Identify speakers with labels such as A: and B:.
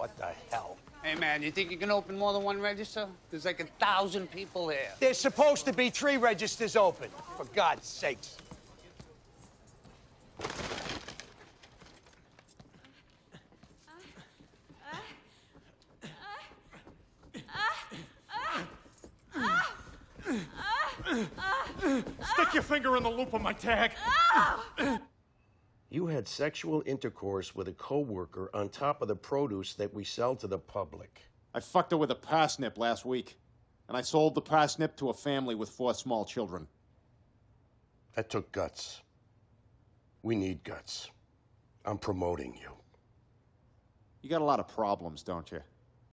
A: What the hell?
B: Hey, man, you think you can open more than one register? There's like a thousand people here.
A: There's supposed to be three registers open, for God's sakes.
C: Stick your finger in the loop of my tag. Ah!
D: You had sexual intercourse with a coworker on top of the produce that we sell to the public.
C: I fucked her with a parsnip last week, and I sold the parsnip to a family with four small children.
D: That took guts. We need guts. I'm promoting you.
C: You got a lot of problems, don't you?